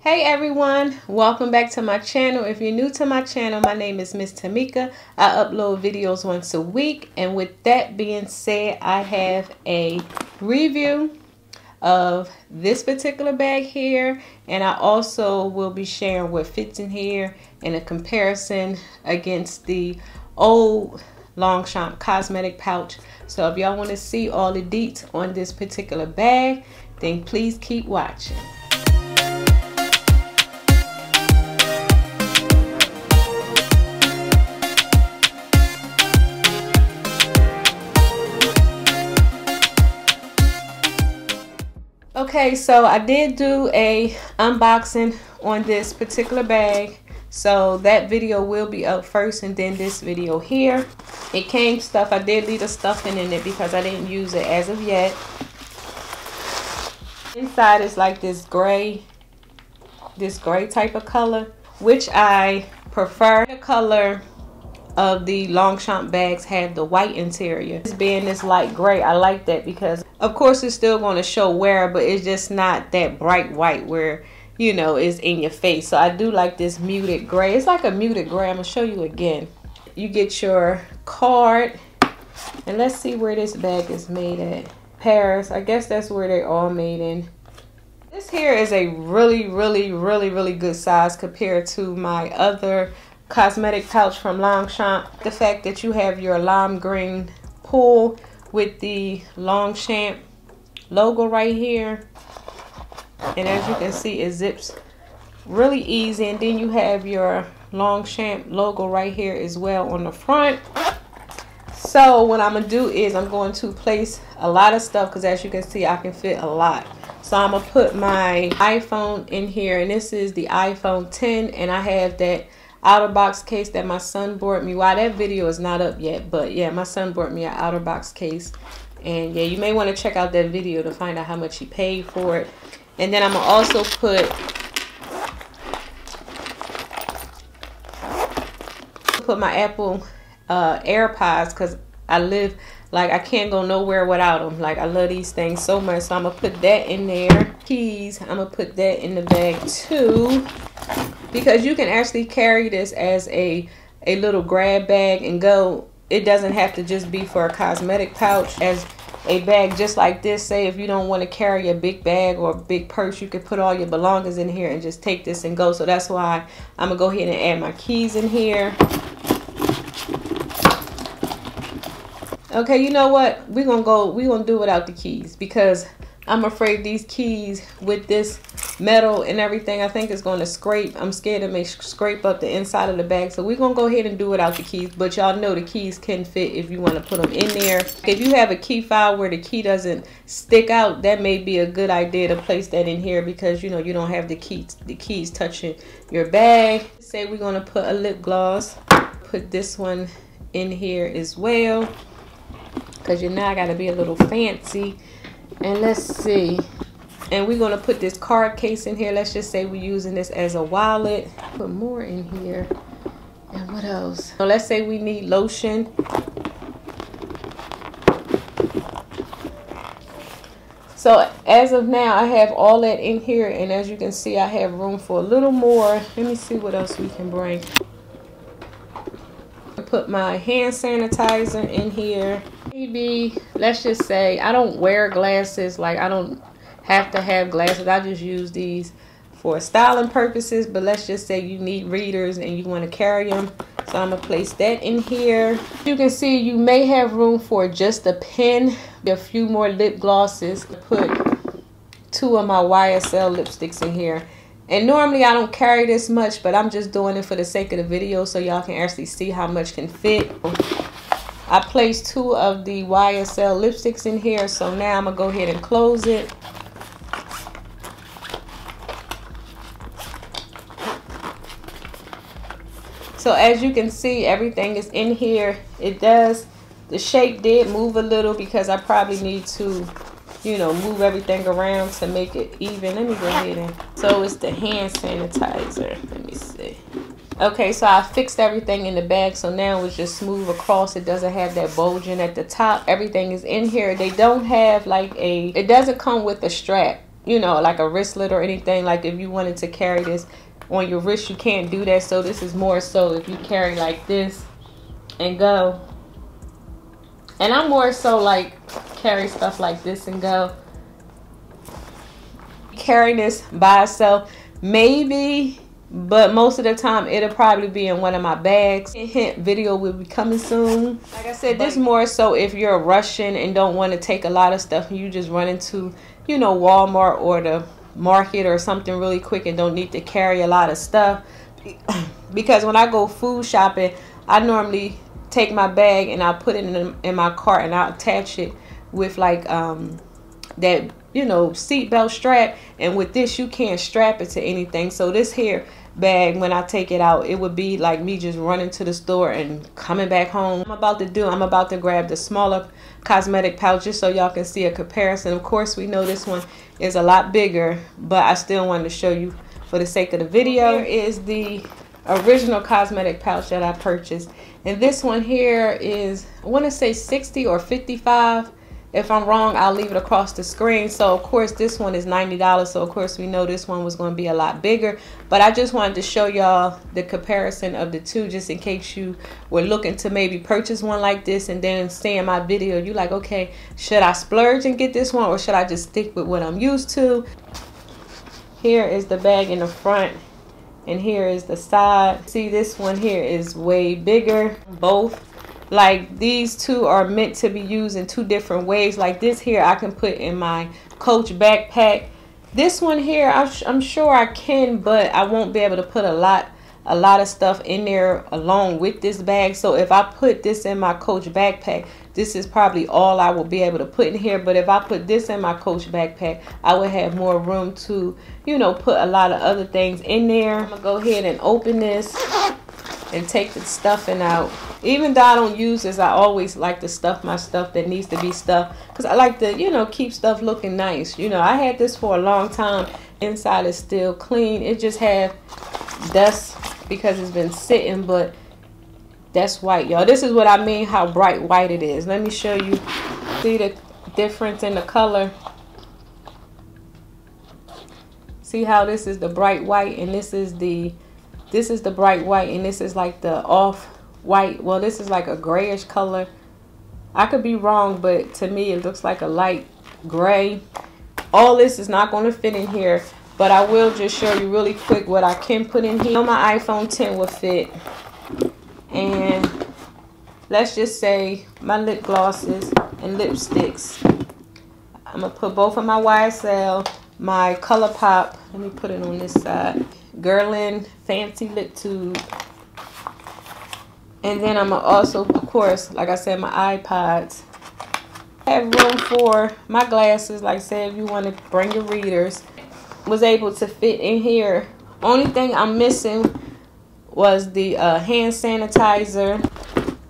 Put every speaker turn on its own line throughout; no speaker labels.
Hey everyone, welcome back to my channel. If you're new to my channel, my name is Miss Tamika. I upload videos once a week and with that being said, I have a review of this particular bag here and I also will be sharing what fits in here and a comparison against the old Longchamp cosmetic pouch. So if y'all want to see all the deets on this particular bag, then please keep watching. Okay, so I did do a unboxing on this particular bag. So that video will be up first and then this video here. It came stuff. I did leave the stuffing in it because I didn't use it as of yet. Inside is like this gray, this gray type of color, which I prefer. The color of the Longchamp bags have the white interior. This being this light gray, I like that because of course it's still going to show wear, but it's just not that bright white where, you know, it's in your face. So I do like this muted gray. It's like a muted gray. I'm to show you again. You get your card and let's see where this bag is made at. Paris. I guess that's where they're all made in. This here is a really, really, really, really good size compared to my other cosmetic pouch from Longchamp. The fact that you have your lime green pull with the Longchamp logo right here. And as you can see, it zips really easy. And then you have your Longchamp logo right here as well on the front. So what I'm going to do is I'm going to place a lot of stuff because as you can see, I can fit a lot. So I'm going to put my iPhone in here. And this is the iPhone 10. And I have that OtterBox case that my son bought me. Why that video is not up yet, but yeah, my son bought me an OtterBox case. And yeah, you may want to check out that video to find out how much he paid for it. And then I'm going to also put put my Apple uh, AirPods because I live like I can't go nowhere without them. Like I love these things so much. So I'm to put that in there. Keys, I'm to put that in the bag too because you can actually carry this as a a little grab bag and go. It doesn't have to just be for a cosmetic pouch as a bag just like this. Say if you don't want to carry a big bag or a big purse you can put all your belongings in here and just take this and go. So that's why I'm gonna go ahead and add my keys in here. Okay you know what? We're gonna go we're gonna do without the keys because I'm afraid these keys with this metal and everything I think is going to scrape. I'm scared it may scrape up the inside of the bag. So we're gonna go ahead and do without the keys. But y'all know the keys can fit if you want to put them in there. If you have a key file where the key doesn't stick out that may be a good idea to place that in here because you know you don't have the keys the keys touching your bag. Say we're going to put a lip gloss. Put this one in here as well. Because you know I got to be a little fancy. And let's see and we're to put this card case in here. Let's just say we're using this as a wallet. Put more in here. And what else? So let's say we need lotion. So as of now i have all that in here. And as you can see i have room for a little more. Let me see what else we can bring. Put my hand sanitizer in here. Maybe let's just say i don't wear glasses. Like i don't have to have glasses. I just use these for styling purposes, but let's just say you need readers and you want to carry them. So I'm going to place that in here. You can see you may have room for just a pen, a few more lip glosses. Put two of my YSL lipsticks in here. And normally I don't carry this much, but I'm just doing it for the sake of the video so y'all can actually see how much can fit. I placed two of the YSL lipsticks in here, so now I'm going to go ahead and close it. So as you can see, everything is in here. It does, the shape did move a little because I probably need to, you know, move everything around to make it even. Let me go ahead and, so it's the hand sanitizer. Let me see. Okay, so I fixed everything in the bag, so now it's just smooth across. It doesn't have that bulging at the top. Everything is in here. They don't have like a, it doesn't come with a strap you know, like a wristlet or anything. Like if you wanted to carry this on your wrist, you can't do that. So this is more so if you carry like this and go. And I'm more so like carry stuff like this and go. Carrying this by itself, maybe but most of the time it'll probably be in one of my bags hint video will be coming soon like i said this more so if you're rushing and don't want to take a lot of stuff and you just run into you know walmart or the market or something really quick and don't need to carry a lot of stuff. Because when i go food shopping i normally take my bag and i put it in, in my cart and i attach it with like um that you know seatbelt strap. And with this you can't strap it to anything. So this here bag when I take it out it would be like me just running to the store and coming back home. I'm about to do I'm about to grab the smaller cosmetic pouch just so y'all can see a comparison. Of course we know this one is a lot bigger but I still wanted to show you for the sake of the video. Here is the original cosmetic pouch that I purchased. And this one here is I want to say 60 or 55 if I'm wrong, I'll leave it across the screen. So, of course, this one is $90. So, of course, we know this one was going to be a lot bigger. But I just wanted to show y'all the comparison of the two just in case you were looking to maybe purchase one like this and then seeing my video. You like, okay, should I splurge and get this one or should I just stick with what I'm used to? Here is the bag in the front and here is the side. See, this one here is way bigger. Both like these two are meant to be used in two different ways. Like this here I can put in my coach backpack. This one here I'm sure I can but I won't be able to put a lot a lot of stuff in there along with this bag. So if I put this in my coach backpack this is probably all I will be able to put in here. But if I put this in my coach backpack I would have more room to you know put a lot of other things in there. I'm gonna go ahead and open this and take the stuffing out. Even though I don't use this, I always like to stuff my stuff that needs to be stuffed. Because I like to, you know, keep stuff looking nice. You know, I had this for a long time. Inside is still clean. It just had dust because it's been sitting, but that's white, y'all. This is what I mean how bright white it is. Let me show you. See the difference in the color? See how this is the bright white and this is the this is the bright white and this is like the off white. Well, this is like a grayish color. I could be wrong, but to me it looks like a light gray. All this is not going to fit in here, but I will just show you really quick what I can put in here. My iPhone 10 will fit. And let's just say my lip glosses and lipsticks. I'm going to put both of my YSL, my ColourPop. Let me put it on this side. Guerlain Fancy Lip Tube. And then I'm also, of course, like I said, my iPods. I have room for my glasses. Like I said, if you want to bring your readers. Was able to fit in here. Only thing I'm missing was the uh, hand sanitizer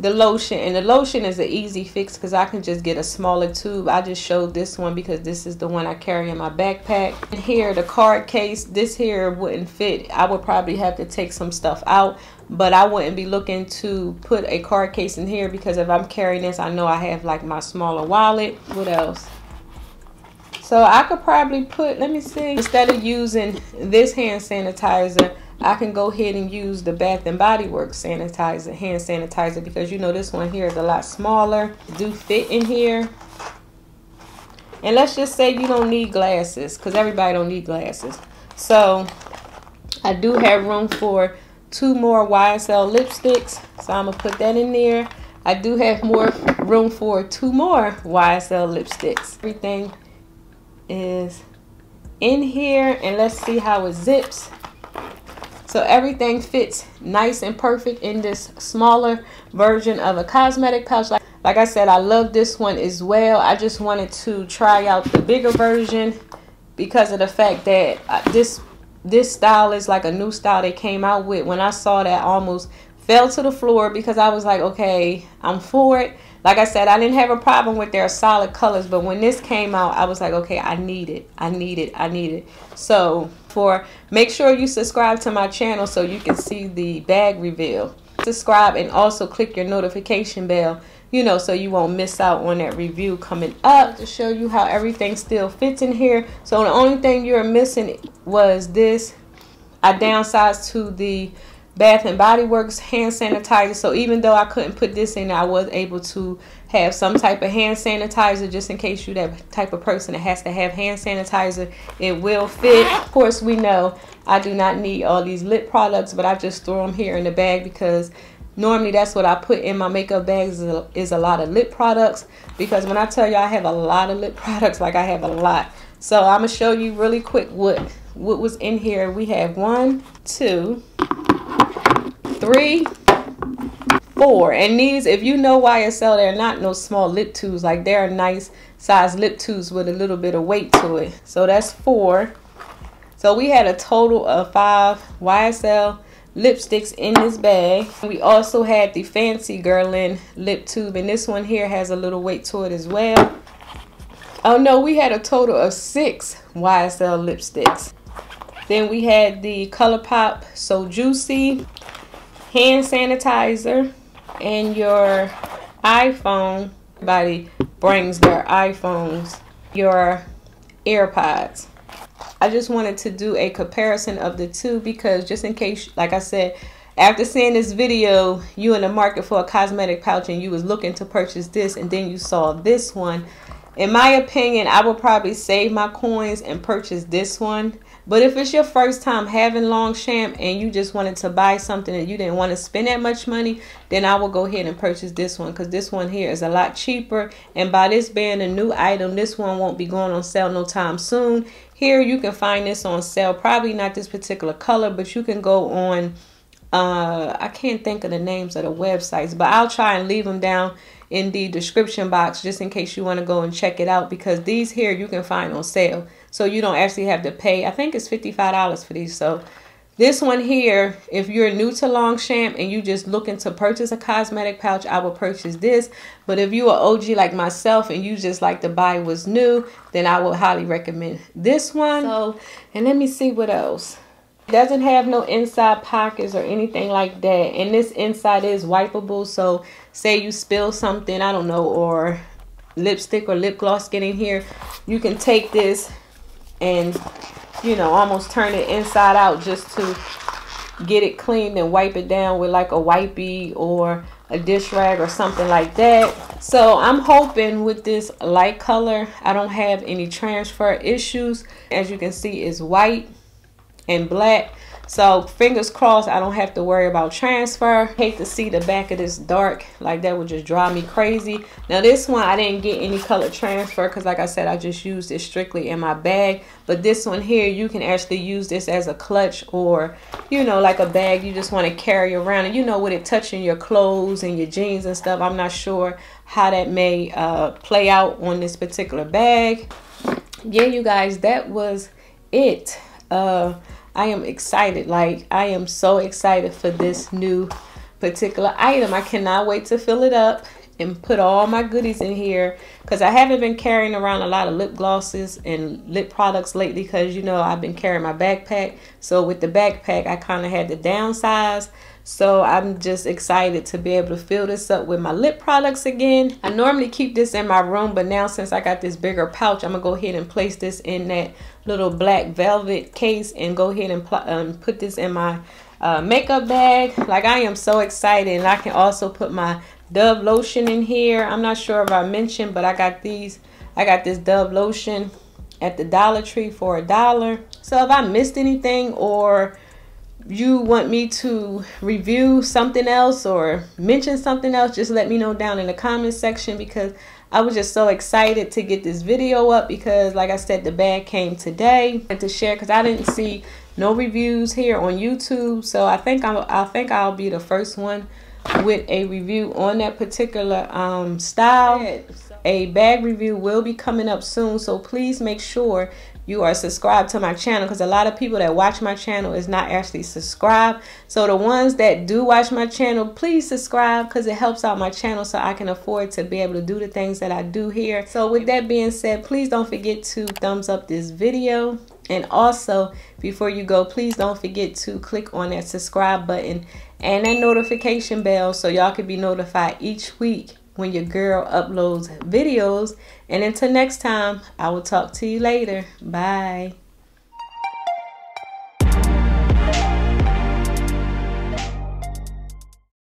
the lotion and the lotion is an easy fix because I can just get a smaller tube. I just showed this one because this is the one I carry in my backpack. And here the card case this here wouldn't fit. I would probably have to take some stuff out but I wouldn't be looking to put a card case in here because if I'm carrying this I know I have like my smaller wallet. What else? So I could probably put let me see instead of using this hand sanitizer I can go ahead and use the Bath and Body Works sanitizer, hand sanitizer, because you know this one here is a lot smaller. Do fit in here. And let's just say you don't need glasses, because everybody don't need glasses. So I do have room for two more YSL lipsticks. So I'm going to put that in there. I do have more room for two more YSL lipsticks. Everything is in here. And let's see how it zips. So everything fits nice and perfect in this smaller version of a cosmetic pouch. Like, like I said, I love this one as well. I just wanted to try out the bigger version because of the fact that uh, this this style is like a new style they came out with. When I saw that, I almost fell to the floor because I was like, okay, I'm for it. Like I said, I didn't have a problem with their solid colors, but when this came out, I was like, okay, I need it. I need it. I need it. So for make sure you subscribe to my channel so you can see the bag reveal. Subscribe and also click your notification bell you know, so you won't miss out on that review coming up to show you how everything still fits in here. So the only thing you're missing was this. I downsized to the Bath and Body Works hand sanitizer. So even though I couldn't put this in, I was able to have some type of hand sanitizer just in case you that type of person that has to have hand sanitizer. It will fit. Of course, we know I do not need all these lip products, but I just throw them here in the bag because normally that's what I put in my makeup bags is a, is a lot of lip products because when I tell you I have a lot of lip products, like I have a lot. So I'm gonna show you really quick what what was in here. We have one, two, three, four. And these, if you know YSL, they're not no small lip tubes. Like they're nice size lip tubes with a little bit of weight to it. So that's four. So we had a total of five YSL lipsticks in this bag. We also had the Fancy Guerlain lip tube. And this one here has a little weight to it as well. Oh no, we had a total of six YSL lipsticks. Then we had the ColourPop So Juicy hand sanitizer and your iPhone. Everybody brings their iPhones, your AirPods. I just wanted to do a comparison of the two because just in case, like I said, after seeing this video, you in the market for a cosmetic pouch and you was looking to purchase this and then you saw this one. In my opinion, I will probably save my coins and purchase this one but if it's your first time having Longchamp and you just wanted to buy something and you didn't want to spend that much money, then I will go ahead and purchase this one because this one here is a lot cheaper. And by this being a new item, this one won't be going on sale no time soon. Here you can find this on sale, probably not this particular color, but you can go on, uh, I can't think of the names of the websites, but I'll try and leave them down in the description box just in case you want to go and check it out because these here you can find on sale. So you don't actually have to pay. I think it's $55 for these. So this one here, if you're new to Longchamp and you just looking to purchase a cosmetic pouch, I will purchase this. But if you are OG like myself and you just like to buy what's new, then I will highly recommend this one. So, and let me see what else. It doesn't have no inside pockets or anything like that. And this inside is wipeable. So say you spill something, I don't know, or lipstick or lip gloss get in here, you can take this and you know almost turn it inside out just to get it cleaned and wipe it down with like a wipey or a dish rag or something like that. So i'm hoping with this light color i don't have any transfer issues. As you can see is white and black so fingers crossed I don't have to worry about transfer. Hate to see the back of this dark. Like that would just drive me crazy. Now this one I didn't get any color transfer because like I said I just used it strictly in my bag. But this one here you can actually use this as a clutch or you know like a bag you just want to carry around. And you know with it touching your clothes and your jeans and stuff I'm not sure how that may uh, play out on this particular bag. Yeah you guys that was it. Uh, I am excited. Like, I am so excited for this new particular item. I cannot wait to fill it up and put all my goodies in here because I haven't been carrying around a lot of lip glosses and lip products lately because you know I've been carrying my backpack so with the backpack I kind of had to downsize so I'm just excited to be able to fill this up with my lip products again. I normally keep this in my room, but now since I got this bigger pouch, I'm to go ahead and place this in that little black velvet case and go ahead and um, put this in my uh, makeup bag. Like I am so excited. And I can also put my Dove lotion in here. I'm not sure if I mentioned, but I got these. I got this Dove lotion at the Dollar Tree for a dollar. So if I missed anything or you want me to review something else or mention something else, just let me know down in the comment section because I was just so excited to get this video up because like I said, the bag came today and to share because I didn't see no reviews here on YouTube. So I think I'm, I think I'll be the first one with a review on that particular um, style. A bag review will be coming up soon. So please make sure you are subscribed to my channel because a lot of people that watch my channel is not actually subscribed. So the ones that do watch my channel, please subscribe because it helps out my channel so I can afford to be able to do the things that I do here. So with that being said, please don't forget to thumbs up this video. And also, before you go, please don't forget to click on that subscribe button and that notification bell so y'all can be notified each week when your girl uploads videos. And until next time, I will talk to you later. Bye.